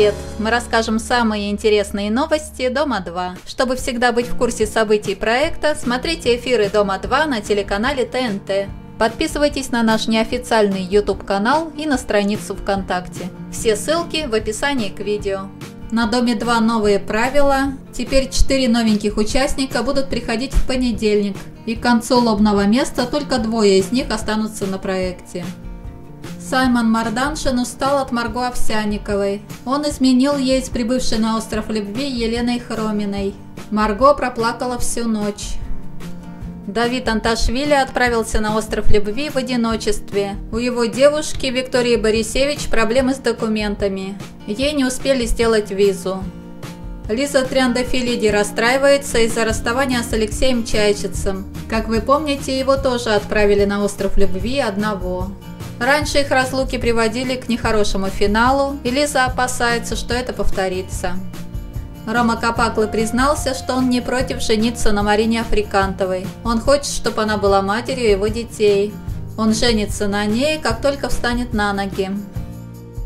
Привет! Мы расскажем самые интересные новости Дома-2. Чтобы всегда быть в курсе событий проекта, смотрите эфиры Дома-2 на телеканале ТНТ. Подписывайтесь на наш неофициальный YouTube-канал и на страницу ВКонтакте. Все ссылки в описании к видео. На Доме 2 новые правила. Теперь 4 новеньких участника будут приходить в понедельник. И к концу лобного места только двое из них останутся на проекте. Саймон Марданшин устал от Марго Овсяниковой. Он изменил ей с прибывшей на остров любви Еленой Хроминой. Марго проплакала всю ночь. Давид Анташвили отправился на остров любви в одиночестве. У его девушки Виктории Борисевич проблемы с документами. Ей не успели сделать визу. Лиза Триандафилиди расстраивается из-за расставания с Алексеем Чайчицем. Как вы помните, его тоже отправили на остров любви одного. Раньше их разлуки приводили к нехорошему финалу, и Лиза опасается, что это повторится. Рома Капаклы признался, что он не против жениться на Марине Африкантовой. Он хочет, чтобы она была матерью его детей. Он женится на ней, как только встанет на ноги.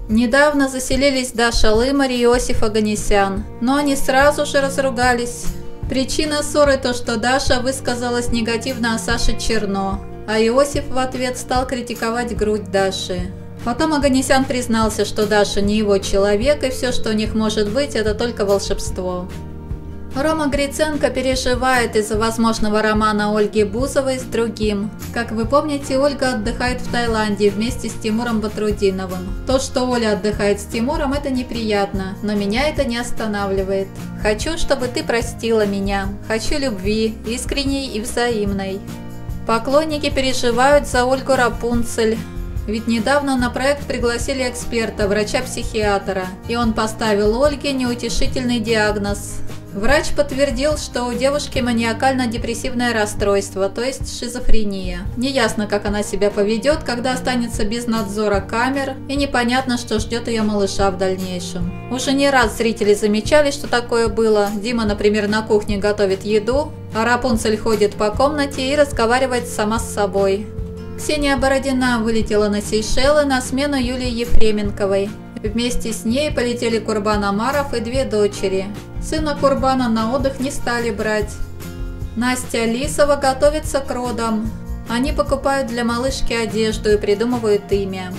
Недавно заселились Даша Лымарь и Иосиф Аганесян, но они сразу же разругались. Причина ссоры то, что Даша высказалась негативно о Саше Черно, а Иосиф в ответ стал критиковать грудь Даши. Потом Аганесян признался, что Даша не его человек, и все, что у них может быть, это только волшебство. Рома Гриценко переживает из-за возможного романа Ольги Бузовой с другим. Как вы помните, Ольга отдыхает в Таиланде вместе с Тимуром Батрудиновым. То, что Оля отдыхает с Тимуром, это неприятно, но меня это не останавливает. Хочу, чтобы ты простила меня. Хочу любви, искренней и взаимной. Поклонники переживают за Ольгу Рапунцель. Ведь недавно на проект пригласили эксперта, врача-психиатра, и он поставил Ольге неутешительный диагноз. Врач подтвердил, что у девушки маниакально-депрессивное расстройство, то есть шизофрения. Неясно, как она себя поведет, когда останется без надзора камер, и непонятно, что ждет ее малыша в дальнейшем. Уже не раз зрители замечали, что такое было. Дима, например, на кухне готовит еду, а Рапунцель ходит по комнате и разговаривает сама с собой. Ксения Бородина вылетела на Сейшелы на смену Юлии Ефременковой. Вместе с ней полетели Курбан Амаров и две дочери. Сына Курбана на отдых не стали брать. Настя Лисова готовится к родам. Они покупают для малышки одежду и придумывают имя.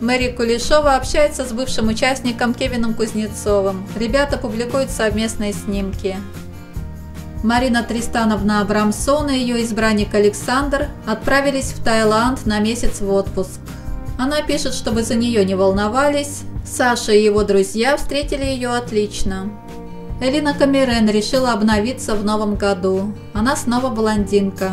Мэри Кулешова общается с бывшим участником Кевином Кузнецовым. Ребята публикуют совместные снимки. Марина Тристановна Абрамсон и ее избранник Александр отправились в Таиланд на месяц в отпуск. Она пишет, чтобы за нее не волновались. Саша и его друзья встретили ее отлично. Элина Камерен решила обновиться в новом году. Она снова блондинка.